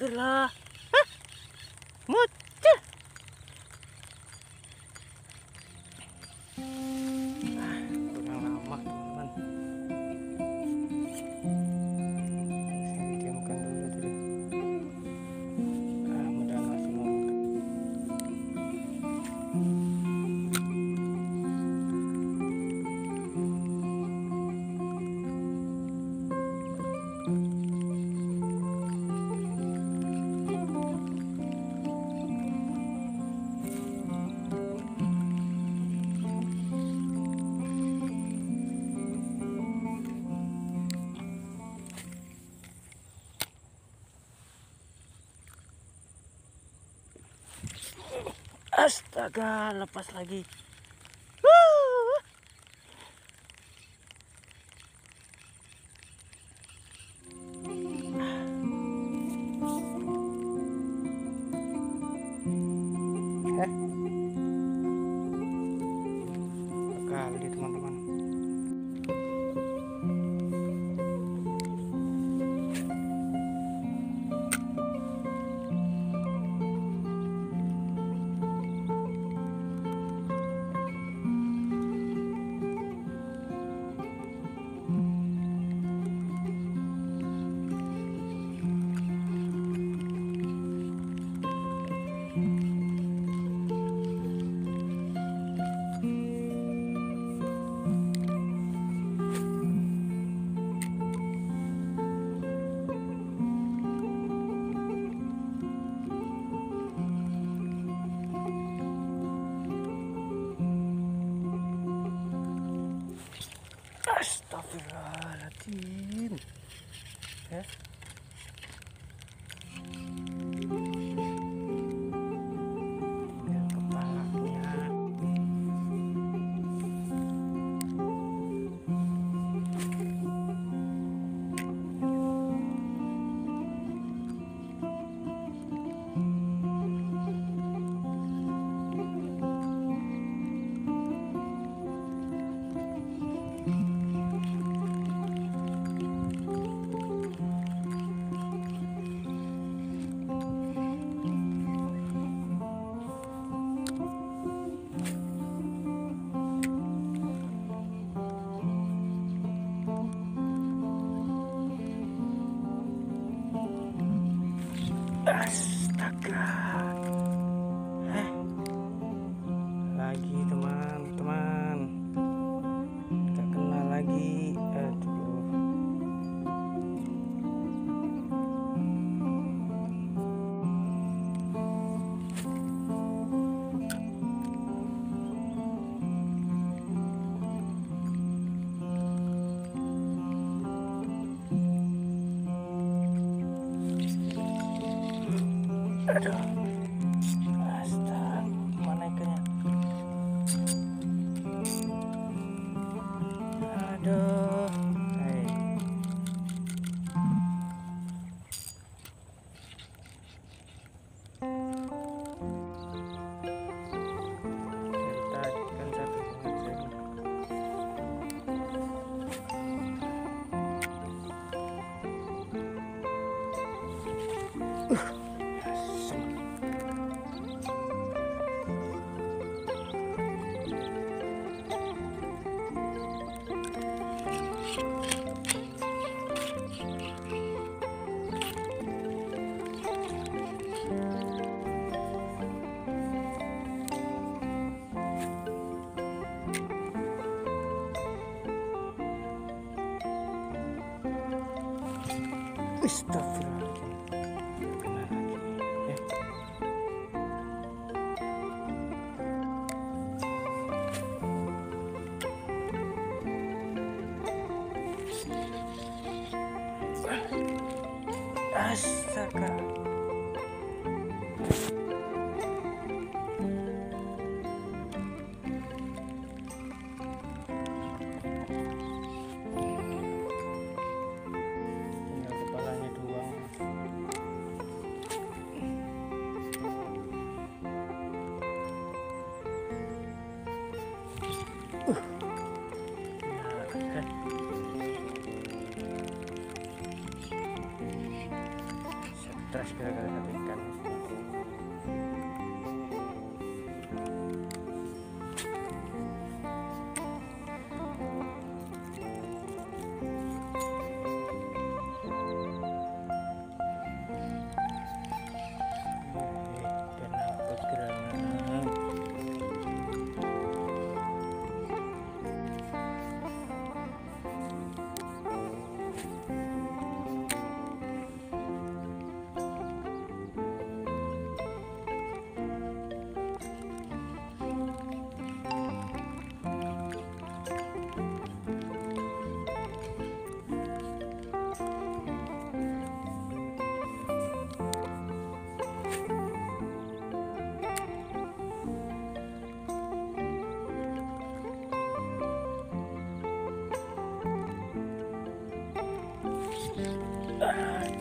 うらもっ astaga lepas lagi. Ja, Latin. Hä? 拜。在这。Estağfurullah. Astagfirullah. Crash gara-gara Ah!